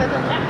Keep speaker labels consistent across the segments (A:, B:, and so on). A: kadınlar.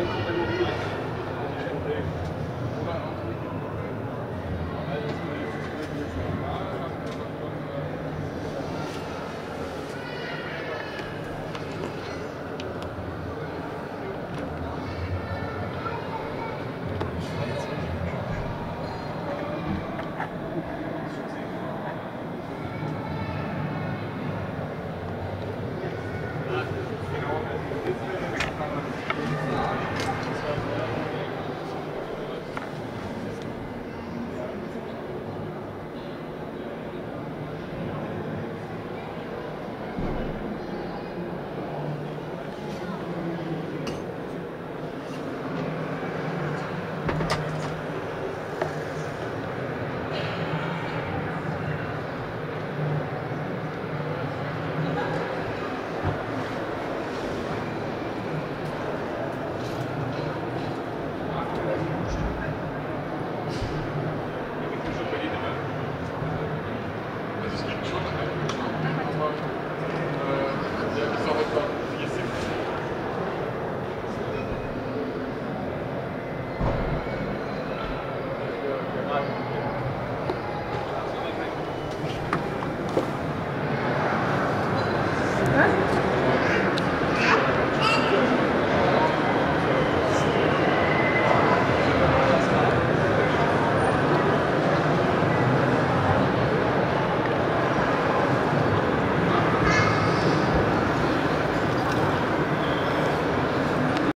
B: Thank you.